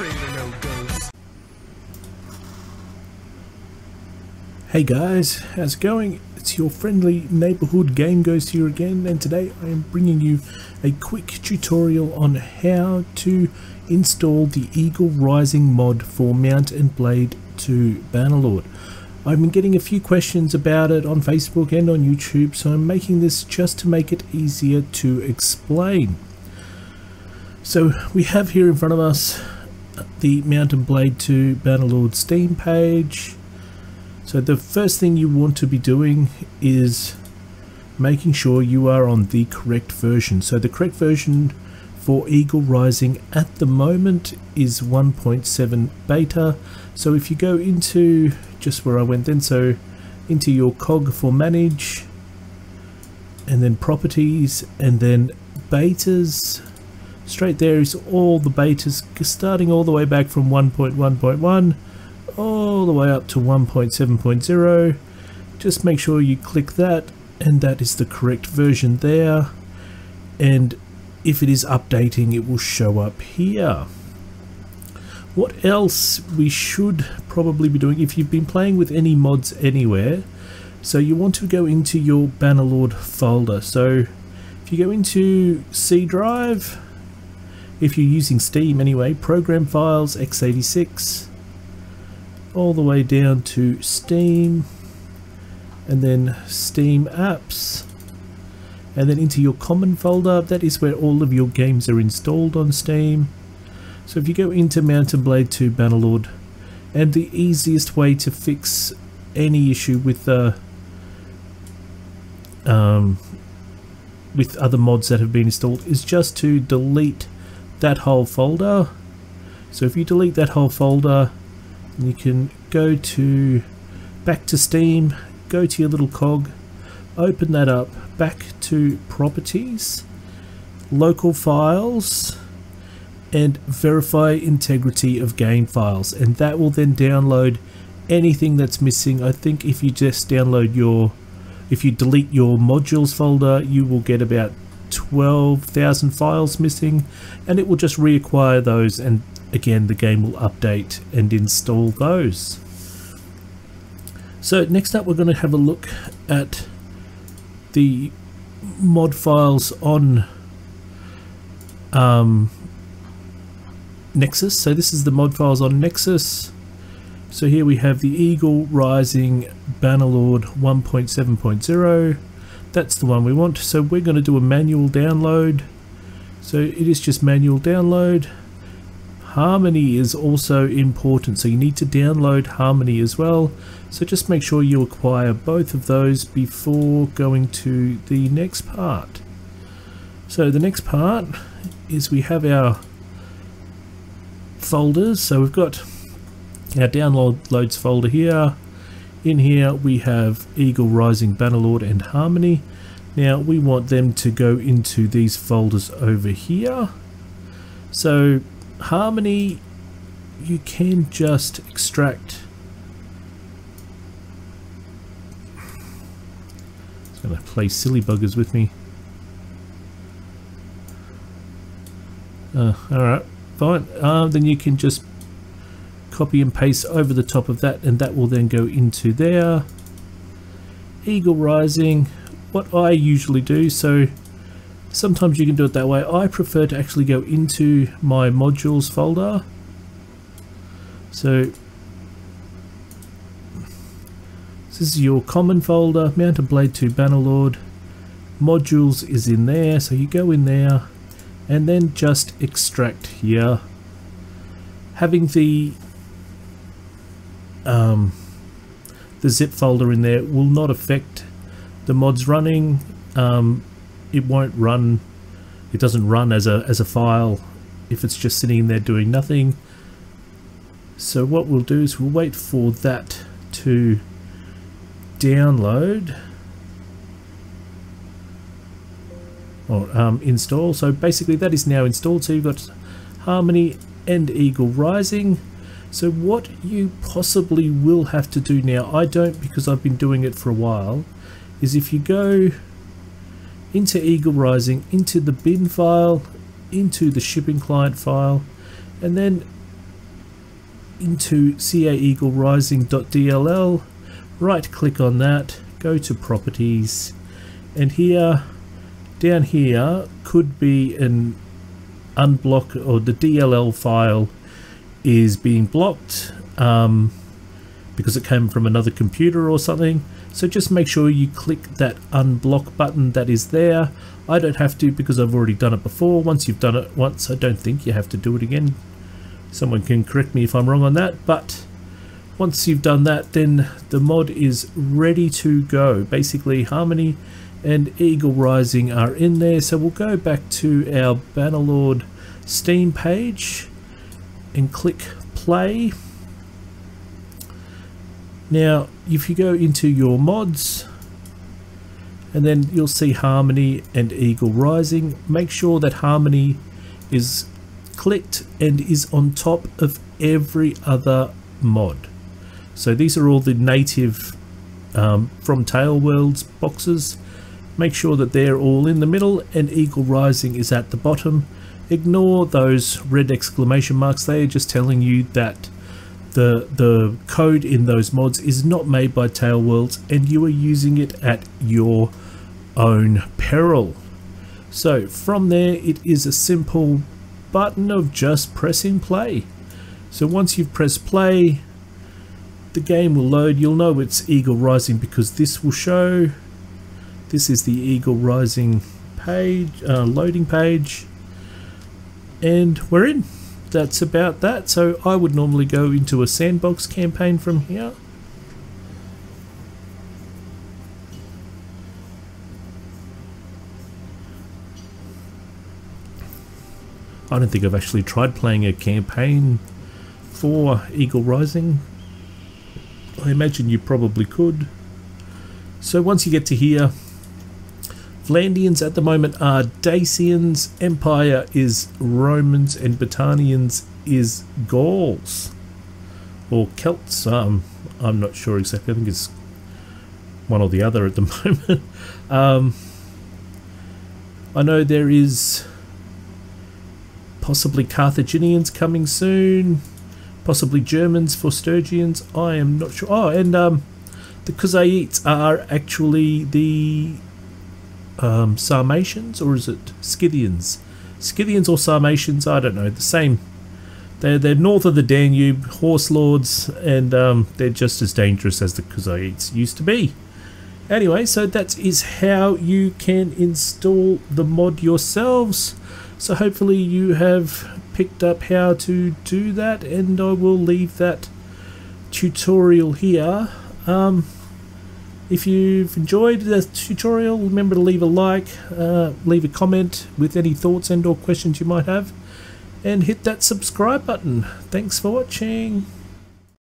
afraid of no ghosts. Hey guys, how's it going? It's your friendly neighborhood game ghost here again and today I am bringing you a quick tutorial on how to install the Eagle Rising mod for Mount and Blade 2 Bannerlord. I've been getting a few questions about it on Facebook and on YouTube so I'm making this just to make it easier to explain. So we have here in front of us the Mount and Blade 2 Bannerlord Steam page so the first thing you want to be doing is making sure you are on the correct version. So the correct version for Eagle Rising at the moment is 1.7 beta. So if you go into just where I went then, so into your cog for manage and then properties and then betas straight there is all the betas starting all the way back from 1.1.1 all the way up to 1.7.0 just make sure you click that and that is the correct version there. And if it is updating it will show up here. What else we should probably be doing if you've been playing with any mods anywhere so you want to go into your Bannerlord folder. So if you go into C drive if you're using Steam anyway program files x86 all the way down to Steam and then Steam apps and then into your common folder. That is where all of your games are installed on Steam. So if you go into Mount and Blade 2 Bannerlord and the easiest way to fix any issue with the um, with other mods that have been installed is just to delete that whole folder so if you delete that whole folder you can go to back to Steam, go to your little cog, open that up, back to properties, local files, and verify integrity of game files and that will then download anything that's missing. I think if you just download your, if you delete your modules folder, you will get about 12,000 files missing and it will just reacquire those and again the game will update and install those. So next up we're going to have a look at the mod files on um, Nexus. So this is the mod files on Nexus. So here we have the Eagle Rising Bannerlord 1.7.0. That's the one we want. So we're going to do a manual download. So it is just manual download. Harmony is also important, so you need to download Harmony as well. So just make sure you acquire both of those before going to the next part. So the next part is we have our folders. So we've got our downloads folder here. In here we have Eagle Rising Bannerlord and Harmony. Now we want them to go into these folders over here. So Harmony, you can just extract. It's going to play silly buggers with me. Uh, Alright, fine. Uh, then you can just copy and paste over the top of that and that will then go into there. Eagle Rising, what I usually do, so Sometimes you can do it that way. I prefer to actually go into my modules folder. So this is your common folder, Mount and Blade 2 Bannerlord. Modules is in there, so you go in there and then just extract here. Having the um, the zip folder in there will not affect the mods running. Um, it won't run it doesn't run as a as a file if it's just sitting in there doing nothing. So what we'll do is we'll wait for that to download. Or um, install. So basically that is now installed. So you've got Harmony and Eagle Rising so what you possibly will have to do now I don't because I've been doing it for a while is if you go into Eagle Rising, into the bin file, into the shipping client file, and then into CA Eagle caeaglerising.dll, right click on that, go to properties, and here, down here, could be an unblock or the DLL file is being blocked um, because it came from another computer or something. So just make sure you click that unblock button that is there. I don't have to because I've already done it before. Once you've done it once, I don't think you have to do it again. Someone can correct me if I'm wrong on that, but once you've done that, then the mod is ready to go. Basically, Harmony and Eagle Rising are in there. So we'll go back to our Bannerlord Steam page and click play. Now, if you go into your mods, and then you'll see Harmony and Eagle Rising. Make sure that Harmony is clicked and is on top of every other mod. So these are all the native um, from TaleWorlds boxes. Make sure that they're all in the middle and Eagle Rising is at the bottom. Ignore those red exclamation marks. They are just telling you that the the code in those mods is not made by TaleWorlds and you are using it at your own peril. So from there it is a simple button of just pressing play. So once you've pressed play the game will load. You'll know it's Eagle Rising because this will show this is the Eagle Rising page uh, loading page and we're in that's about that. So I would normally go into a sandbox campaign from here. I don't think I've actually tried playing a campaign for Eagle Rising. I imagine you probably could. So once you get to here, Vlandians at the moment are Dacians, Empire is Romans, and Battanians is Gauls. Or Celts, um, I'm not sure exactly, I think it's one or the other at the moment. um, I know there is possibly Carthaginians coming soon, possibly Germans for Sturgians, I am not sure. Oh, and um, the Khuzaites are actually the um, Sarmatians or is it Scythians? Scythians or Sarmatians? I don't know. The same. They're, they're north of the Danube, horse lords, and um, they're just as dangerous as the Khuzaites used to be. Anyway, so that is how you can install the mod yourselves. So hopefully you have picked up how to do that, and I will leave that tutorial here. Um, if you've enjoyed the tutorial, remember to leave a like, uh, leave a comment with any thoughts and or questions you might have, and hit that subscribe button. Thanks for watching.